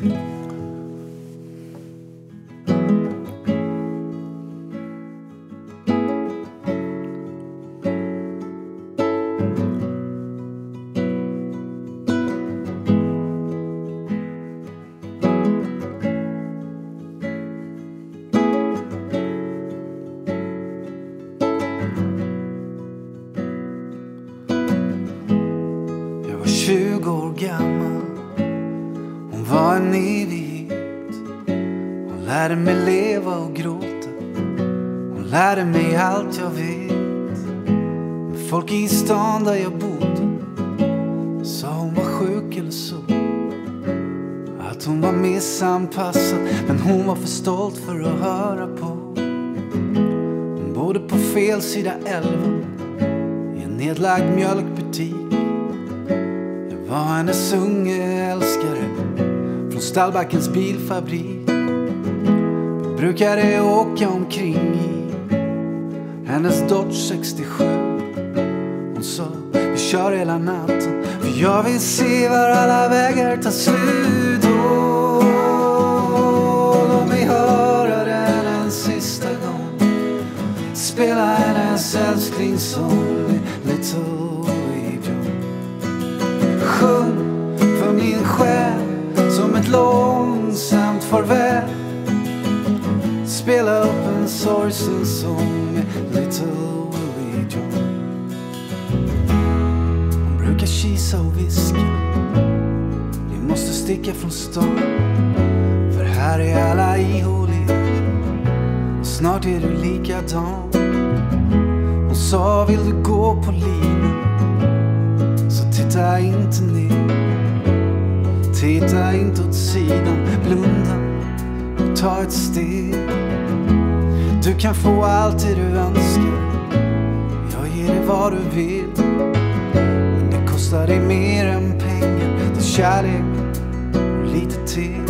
20 år gammal var en evighet Hon lärde mig leva och gråta. Hon lärde mig allt jag vet. Men folk i stan där jag bodde Sa hon var sjuk eller så. Att hon var missanpassad Men hon var för stolt för att höra på. Hon bodde på fel sida älven I en nedlagd mjölkbutik. Jag var hennes unge älskare från Stallbackens bilfabrik. Vi brukade åka omkring i hennes Dodge 67. Hon sa, vi kör hela natten för jag vill se var alla vägar tar slut. Och låt mig höra den en sista gång. Spela hennes älsklingssång, Little långsamt farväl. Spela upp en sorgsen sång med Little Willie John Hon brukar kisa och viska. Vi måste sticka från stan För här är alla ihåliga Och snart är du likadan Hon sa vill du gå på linan så titta inte ner. Titta inte åt sidan Blunda och ta ett steg. Du kan få allt det du önskar. Jag ger dig vad du vill. Men det kostar dig mer än pengar. Det är kärlek och lite till.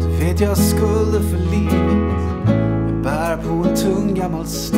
Du vet jag har skulder för livet. Jag bär på en tung gammal sten.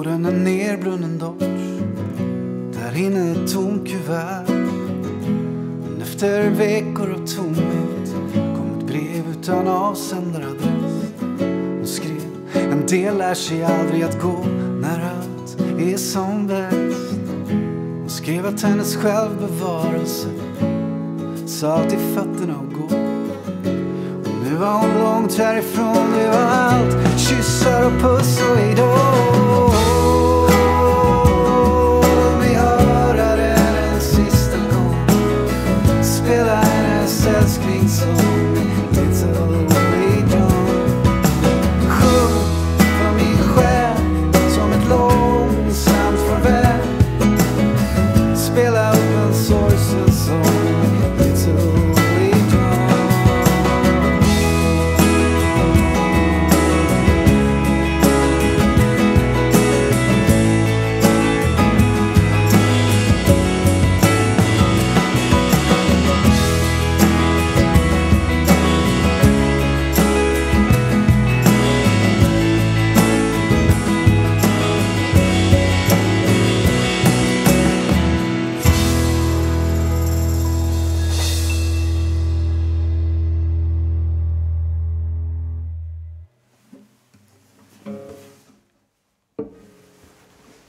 På den en nerbrunnen Dodge Där inne ett tomt kuvert. Men efter veckor av tomhet kom ett brev utan avsändaradress Hon skrev En del lär sig aldrig att gå när allt är som bäst. Hon skrev att hennes självbevarelse sa till fötterna att gå Och nu var hon långt härifrån, det var allt Kyssar och pussar.